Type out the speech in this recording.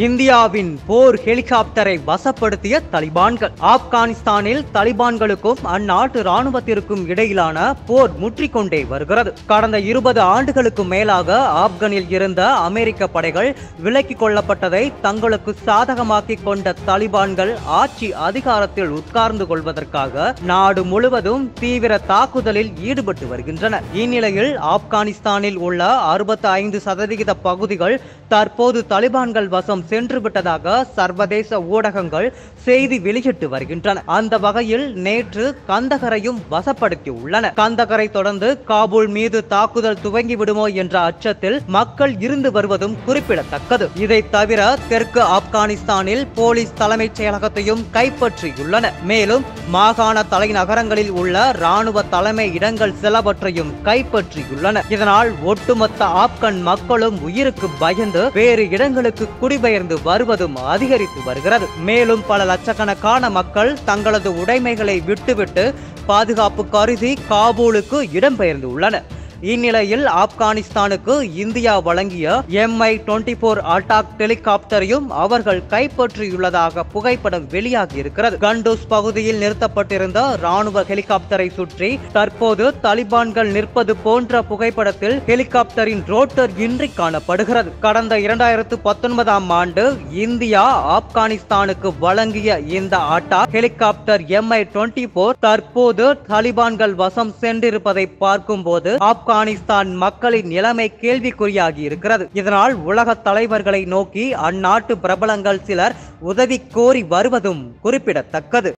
இந்தியாவின் போர் ஹெலிகாப்டரை வசப்படுத்திய தலிபான்கள். ஆப்கானிஸ்தானில் தலிபான்களுக்கும் அந்நாட்டு ராணுவத்திற்கும் இடையிலான போர் முற்றிக்கொண்டே வருகிறது. கடந்த இருபது ஆண்டுகளுக்கு மேலாக ஆப்கானில் இருந்த அமெரிக்க படைகள் விலக்கிக் கொள்ளப்பட்டதை தங்களுக்கு சாதகமாக்கிக் கொண்ட தலிபான்கள் ஆட்சி அதிகாரத்தில் உட்கார்ந்து கொள்வதற்காக நாடு முழுவதும் தீவிர தாக்குதலில் ஈடுபட்டு வருகின்றனர் இந்நிலையில் ஆப்கானிஸ்தானில் உள்ள அறுபத்தி ஐந்து சதவிகித பகுதிகள் தற்போது தலிபான்கள் வசம் சென்று விட்டதாக சர்வதேச ஊடகங்கள் செய்தி வெளியிட்டு வருகின்றன. அந்த வகையில் நேற்று கந்தகரையும் வசப்படுத்தி உள்ளன கந்தகரை தொடர்ந்து காபூல் மீது தாக்குதல் துவங்கி விடுமோ என்ற அச்சத்தில் மக்கள் இருந்து வருவதும் குறிப்பிடத்தக்கது. இதை தவிர தெற்கு ஆப்கானிஸ்தானில் போலீஸ் தலைமைச் செயலகத்தையும் கைப்பற்றியுள்ளன. மேலும் மாகாண தலைநகரங்களில் உள்ள ராணுவ தலைமை இடங்கள் சிலவற்றையும் கைப்பற்றியுள்ளன. இதனால் ஒட்டுமொத்த ஆப்கன் மக்களும் உயிருக்கு பயந்து வேறு இடங்களுக்கு குடிபெயர்ந்து வருவதும் அதிகரித்து வருகிறது. மேலும் பல லட்சக்கணக்கான மக்கள் தங்களது உடைமைகளை விட்டுவிட்டு பாதுகாப்பு கருதி காபூலுக்கு இடம்பெயர்ந்து உள்ளனர் இந்நிலையில் ஆப்கானிஸ்தானுக்கு இந்தியா வழங்கிய எம்ஐ டுவெண்டி போர் அட்டாக் ஹெலிகாப்டரையும் அவர்கள் கைப்பற்றியுள்ளதாக புகைப்படம் வெளியாகி இருக்கிறது கண்டூஸ் பகுதியில் நிறுத்தப்பட்டிருந்த ராணுவ ஹெலிகாப்டரை சுற்றி தற்போது தலிபான்கள் நிற்பது போன்ற புகைப்படத்தில் ஹெலிகாப்டரின் ரோட்டர் இன்றி காணப்படுகிறது. கடந்த இரண்டாயிரத்து பத்தொன்பதாம் ஆண்டு இந்தியா ஆப்கானிஸ்தானுக்கு வழங்கிய இந்த attack helicopter MI twenty four தற்போது தலிபான்கள் வசம் சென்றிருப்பதை பார்க்கும்போது ஆப்கானிஸ்தான் மக்களின் நிலைமை கேள்விக்குறியாகி இருக்கிறது. இதனால் உலக தலைவர்களை நோக்கி அந்நாட்டு பிரபலங்கள் சிலர் உதவி கோரி வருவதும் குறிப்பிடத்தக்கது.